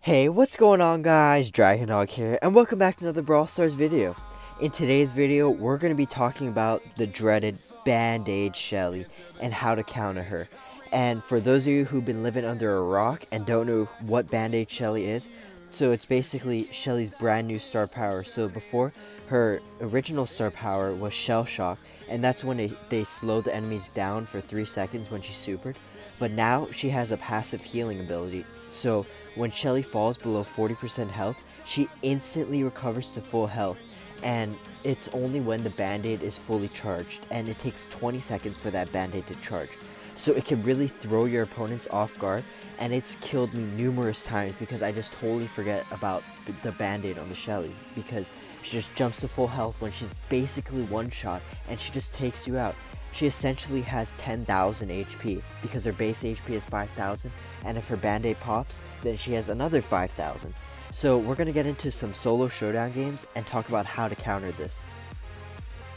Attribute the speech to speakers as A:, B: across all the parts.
A: Hey, what's going on guys? Dragondog here, and welcome back to another Brawl Stars video. In today's video, we're going to be talking about the dreaded Band-Aid Shelly and how to counter her. And for those of you who've been living under a rock and don't know what Band-Aid Shelly is, so it's basically Shelly's brand new star power. So before, her original star power was Shell Shock, and that's when they, they slow the enemies down for 3 seconds when she's supered. But now she has a passive healing ability, so when Shelly falls below 40% health, she instantly recovers to full health, and it's only when the band-aid is fully charged, and it takes 20 seconds for that band-aid to charge. So it can really throw your opponents off guard, and it's killed me numerous times because I just totally forget about the band-aid on the Shelly, because she just jumps to full health when she's basically one shot, and she just takes you out she essentially has 10,000 HP because her base HP is 5,000 and if her band-aid pops then she has another 5,000. So we're to get into some solo showdown games and talk about how to counter this.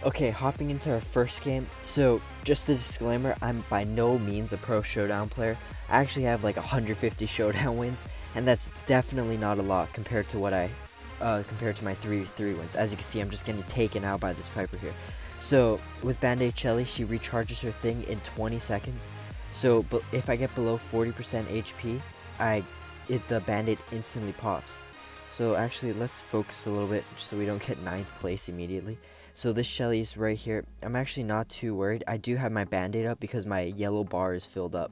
A: Okay, hopping into our first game. So just a disclaimer, I'm by no means a pro showdown player. I actually have like 150 showdown wins and that's definitely not a lot compared to what I uh, compared to my 3-3 wins. As you can see, I'm just getting taken out by this Piper here. So with Band-Aid Shelly, she recharges her thing in 20 seconds. So but if I get below 40% HP, I it the Band-Aid instantly pops. So actually, let's focus a little bit so we don't get ninth place immediately. So this Shelly is right here. I'm actually not too worried. I do have my Band-Aid up because my yellow bar is filled up.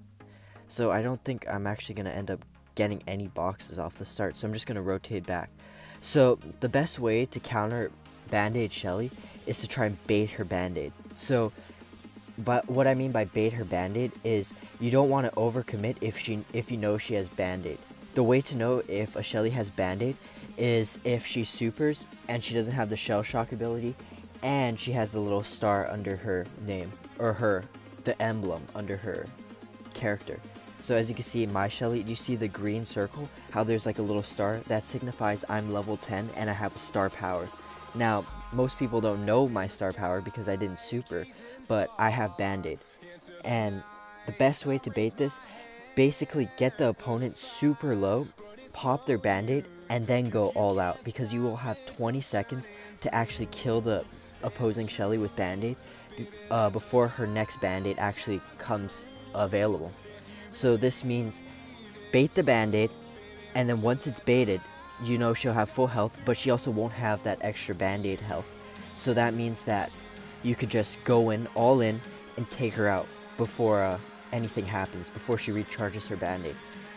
A: So I don't think I'm actually going to end up getting any boxes off the start. So I'm just going to rotate back. So the best way to counter Band-Aid Shelly is to try and bait her band-aid. So, but what I mean by bait her band-aid is you don't want to overcommit if she if you know she has band-aid. The way to know if a Shelly has band-aid is if she supers and she doesn't have the shell shock ability and she has the little star under her name or her the emblem under her character. So as you can see in my Shelly, you see the green circle, how there's like a little star that signifies I'm level 10 and I have a star power. Now, most people don't know my star power because I didn't super, but I have Band-Aid. And the best way to bait this, basically get the opponent super low, pop their Band-Aid, and then go all out because you will have 20 seconds to actually kill the opposing Shelly with Band-Aid uh, before her next Band-Aid actually comes available. So this means bait the Band-Aid, and then once it's baited, you know she'll have full health, but she also won't have that extra band-aid health. So that means that you could just go in, all in, and take her out before uh, anything happens, before she recharges her band-aid.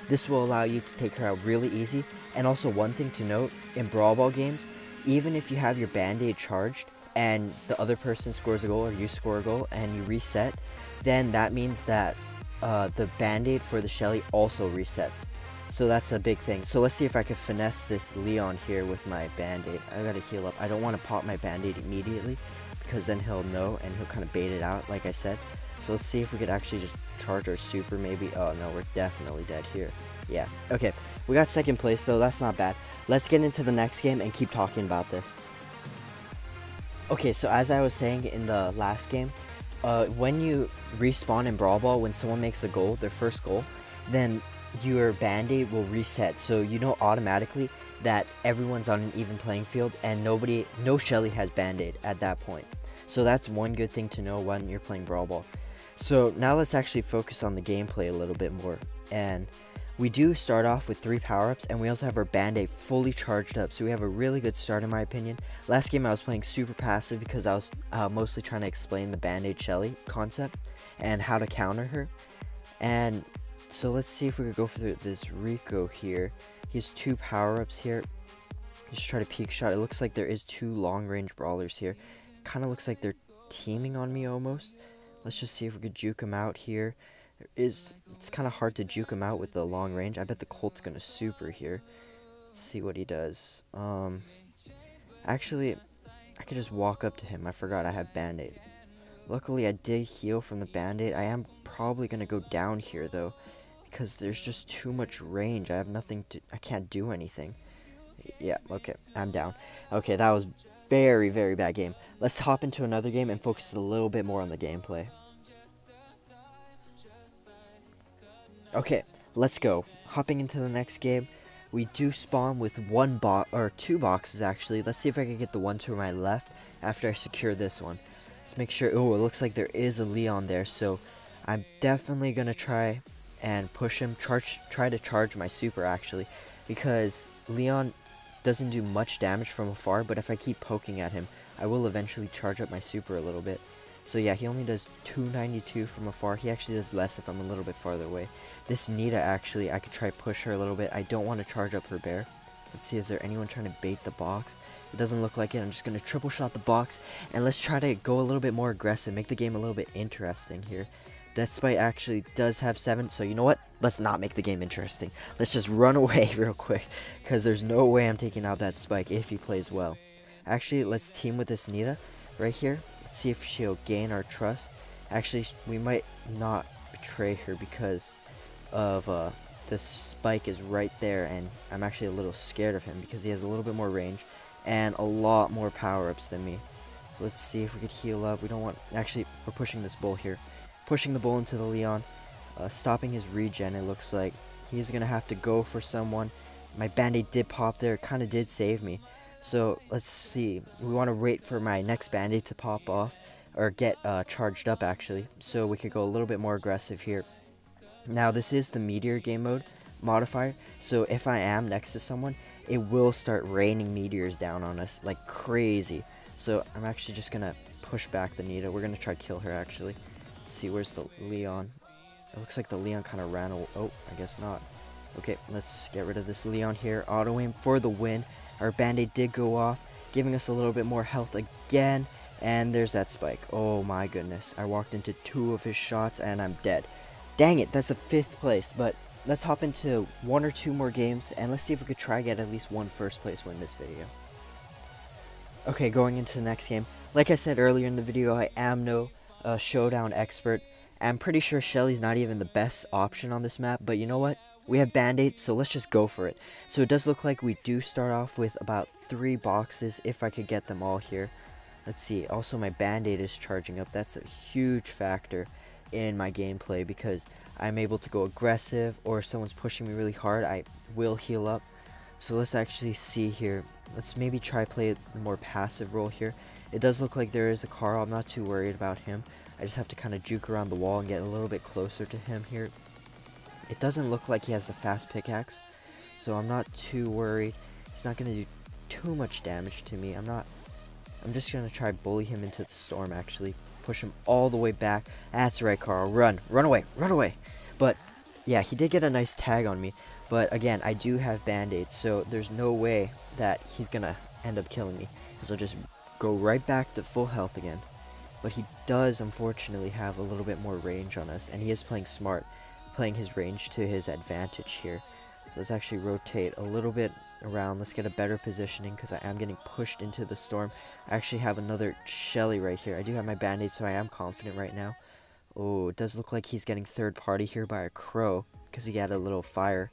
A: This will allow you to take her out really easy, and also one thing to note, in Brawl Ball games, even if you have your band-aid charged, and the other person scores a goal or you score a goal and you reset, then that means that uh, the band-aid for the Shelly also resets. So that's a big thing. So let's see if I can finesse this Leon here with my Band-Aid. I gotta heal up. I don't want to pop my Band-Aid immediately because then he'll know and he'll kind of bait it out like I said. So let's see if we could actually just charge our super maybe. Oh no, we're definitely dead here. Yeah, okay. We got second place though, that's not bad. Let's get into the next game and keep talking about this. Okay, so as I was saying in the last game, uh, when you respawn in Brawl Ball, when someone makes a goal, their first goal, then your band-aid will reset. So you know automatically that everyone's on an even playing field and nobody no Shelly has band-aid at that point. So that's one good thing to know when you're playing Brawl Ball. So now let's actually focus on the gameplay a little bit more. And we do start off with three power-ups and we also have our band-aid fully charged up so we have a really good start in my opinion last game I was playing super passive because I was uh, mostly trying to explain the band-aid Shelly concept and how to counter her and so let's see if we could go for this Rico here. He has two power-ups here. Let's try to peek shot. It looks like there is two long-range brawlers here. Kind of looks like they're teaming on me almost. Let's just see if we could juke him out here. Is it's kind of hard to juke him out with the long range. I bet the Colt's gonna super here. Let's see what he does. Um, actually, I could just walk up to him. I forgot I have Band-Aid. Luckily, I did heal from the Band-Aid. I am probably gonna go down here though because there's just too much range. I have nothing to, I can't do anything. Yeah, okay, I'm down. Okay, that was very, very bad game. Let's hop into another game and focus a little bit more on the gameplay. Okay, let's go. Hopping into the next game, we do spawn with one box, or two boxes actually. Let's see if I can get the one to my left after I secure this one. Let's make sure, oh, it looks like there is a Leon there, so I'm definitely going to try and push him, charge, try to charge my super actually, because Leon doesn't do much damage from afar, but if I keep poking at him, I will eventually charge up my super a little bit. So yeah, he only does 292 from afar. He actually does less if I'm a little bit farther away. This Nita actually, I could try push her a little bit. I don't want to charge up her bear. Let's see, is there anyone trying to bait the box? It doesn't look like it. I'm just going to triple shot the box. And let's try to go a little bit more aggressive. Make the game a little bit interesting here. That Spike actually does have 7, so you know what? Let's not make the game interesting. Let's just run away real quick, because there's no way I'm taking out that Spike if he plays well. Actually, let's team with this Nita right here. Let's see if she'll gain our trust. Actually, we might not betray her because of uh, the Spike is right there, and I'm actually a little scared of him because he has a little bit more range and a lot more power-ups than me. So let's see if we could heal up. We don't want... Actually, we're pushing this bull here pushing the bull into the Leon, uh, stopping his regen, it looks like. He's going to have to go for someone. My band-aid did pop there, kind of did save me. So, let's see. We want to wait for my next band-aid to pop off, or get uh, charged up, actually. So, we could go a little bit more aggressive here. Now, this is the Meteor game mode modifier, so if I am next to someone, it will start raining meteors down on us like crazy. So, I'm actually just to push back the Nita. We're to try kill her, actually. Let's see, where's the Leon? It looks like the Leon kind of ran away. Oh, I guess not. Okay, let's get rid of this Leon here. Auto aim for the win. Our band-aid did go off, giving us a little bit more health again. And there's that spike. Oh my goodness. I walked into two of his shots and I'm dead. Dang it, that's a fifth place. But let's hop into one or two more games and let's see if we could try to get at least one first place win this video. Okay, going into the next game. Like I said earlier in the video, I am no a showdown expert. I'm pretty sure Shelly's not even the best option on this map, but you know what? We have band-aids, so let's just go for it. So it does look like we do start off with about three boxes, if I could get them all here. Let's see, also my band-aid is charging up. That's a huge factor in my gameplay because I'm able to go aggressive or if someone's pushing me really hard, I will heal up. So let's actually see here. Let's maybe try play a more passive role here. It does look like there is a Carl. I'm not too worried about him. I just have to kind of juke around the wall and get a little bit closer to him here. It doesn't look like he has a fast pickaxe, so I'm not too worried. He's not going to do too much damage to me. I'm not... I'm just going to try bully him into the storm, actually. Push him all the way back. That's right, Carl. Run. Run away. Run away. But, yeah, he did get a nice tag on me. But, again, I do have band-aids, so there's no way that he's going to end up killing me. Because I'll just go right back to full health again. But he does, unfortunately, have a little bit more range on us, and he is playing smart, playing his range to his advantage here. So let's actually rotate a little bit around. Let's get a better positioning because I am getting pushed into the storm. I actually have another Shelly right here. I do have my band-aid, so I am confident right now. Oh, it does look like he's getting third party here by a crow because he had a little fire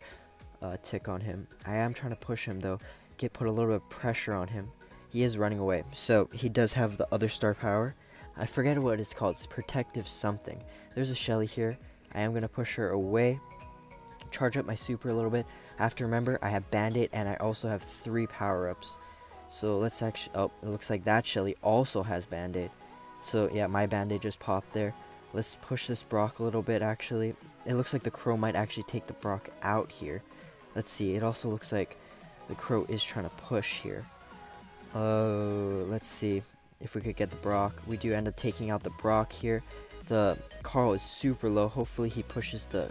A: uh, tick on him. I am trying to push him, though. Get put a little bit of pressure on him he is running away. So he does have the other star power. I forget what it's called. It's protective something. There's a Shelly here. I am going to push her away. Charge up my super a little bit. I have to remember I have Band-Aid and I also have three power-ups. So let's actually... Oh, it looks like that Shelly also has Band-Aid. So yeah, my Band-Aid just popped there. Let's push this Brock a little bit actually. It looks like the Crow might actually take the Brock out here. Let's see. It also looks like the Crow is trying to push here. Oh, let's see if we could get the Brock. We do end up taking out the Brock here. The Carl is super low. Hopefully he pushes the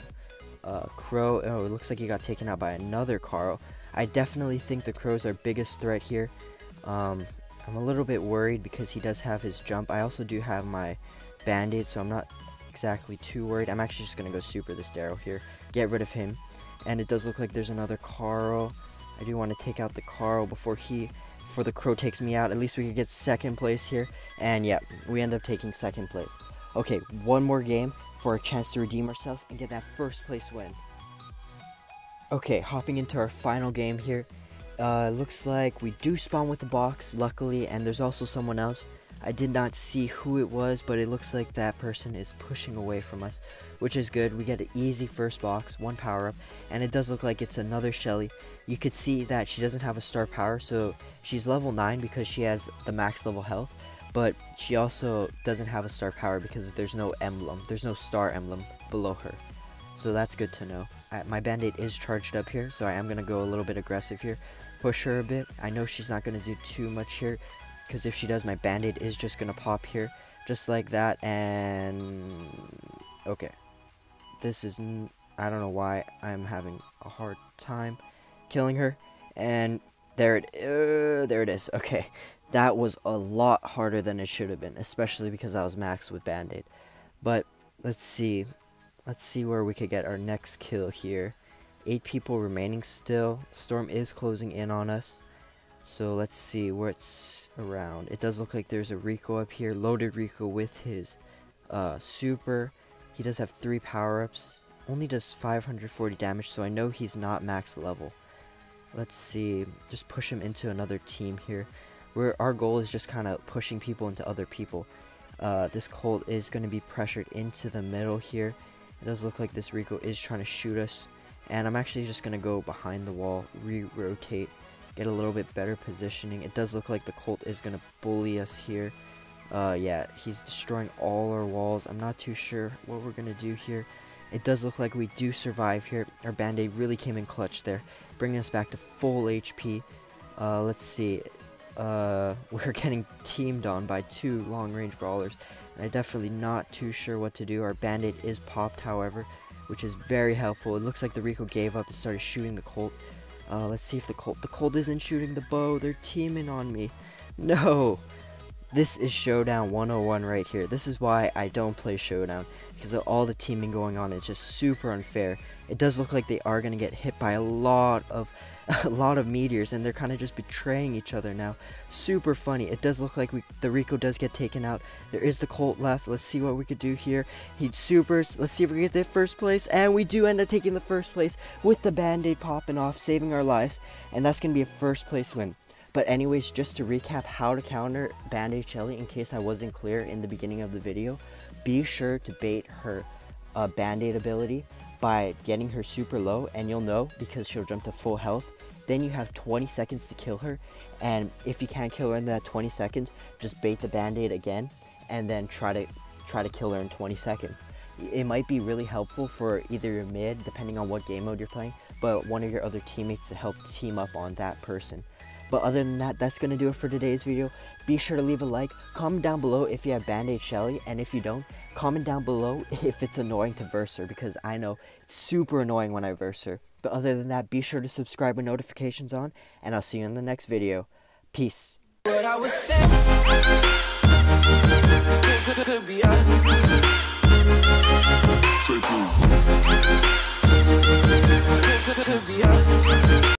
A: uh, Crow. Oh, it looks like he got taken out by another Carl. I definitely think the Crow's our biggest threat here. Um, I'm a little bit worried because he does have his jump. I also do have my Band-Aid, so I'm not exactly too worried. I'm actually just going to go super this Daryl here. Get rid of him. And it does look like there's another Carl. I do want to take out the Carl before he before the crow takes me out. At least we could get second place here. And yeah, we end up taking second place. Okay, one more game for a chance to redeem ourselves and get that first place win. Okay, hopping into our final game here. uh, looks like we do spawn with the box, luckily, and there's also someone else. I did not see who it was, but it looks like that person is pushing away from us, which is good. We get an easy first box, one power up, and it does look like it's another Shelly. You could see that she doesn't have a star power, so she's level 9 because she has the max level health, but she also doesn't have a star power because there's no emblem, there's no star emblem below her. So that's good to know. I, my band-aid is charged up here, so I am going to go a little bit aggressive here. Push her a bit. I know she's not going to do too much here, because if she does, my band-aid is just going to pop here, just like that, and... Okay. This is... I don't know why I'm having a hard time killing her, and there it, uh, there it is. Okay, that was a lot harder than it should have been, especially because I was maxed with band-aid. But let's see. Let's see where we could get our next kill here. Eight people remaining still. Storm is closing in on us. So let's see what's around. It does look like there's a Rico up here. Loaded Rico with his uh, super. He does have three power-ups. Only does 540 damage, so I know he's not max level. Let's see. Just push him into another team here. Where our goal is just kind of pushing people into other people. Uh, this Colt is going to be pressured into the middle here. It does look like this Rico is trying to shoot us. And I'm actually just going to go behind the wall, re-rotate, get a little bit better positioning. It does look like the Colt is going to bully us here. Uh, yeah, he's destroying all our walls. I'm not too sure what we're going to do here. It does look like we do survive here. Our Band-Aid really came in clutch there, bringing us back to full HP. Uh, let's see. Uh, we're getting teamed on by two long-range brawlers. I'm definitely not too sure what to do. Our band-aid is popped, however, which is very helpful. It looks like the Rico gave up and started shooting the Colt. Uh, let's see if the Colt... The Colt isn't shooting the bow. They're teaming on me. No! This is Showdown 101 right here. This is why I don't play Showdown. Because of all the teaming going on. It's just super unfair. It does look like they are going to get hit by a lot of a lot of meteors and they're kind of just betraying each other now. Super funny. It does look like we, the Rico does get taken out. There is the Colt left. Let's see what we could do here. he'd supers. Let's see if we can get the first place. And we do end up taking the first place with the Band-Aid popping off, saving our lives. And that's going to be a first place win. But anyways, just to recap how to counter Band-Aid Shelly in case I wasn't clear in the beginning of the video, be sure to bait her uh, Band-Aid ability by getting her super low and you'll know because she'll jump to full health then you have 20 seconds to kill her and if you can't kill her in that 20 seconds just bait the band-aid again and then try to try to kill her in 20 seconds. It might be really helpful for either your mid depending on what game mode you're playing but one of your other teammates to help team up on that person but other than that, that's gonna do it for today's video. Be sure to leave a like, comment down below if you have Band-Aid Shelly, and if you don't, comment down below if it's annoying to verse her, because I know it's super annoying when I verse her. But other than that, be sure to subscribe with notifications on, and I'll see you in the next video. Peace.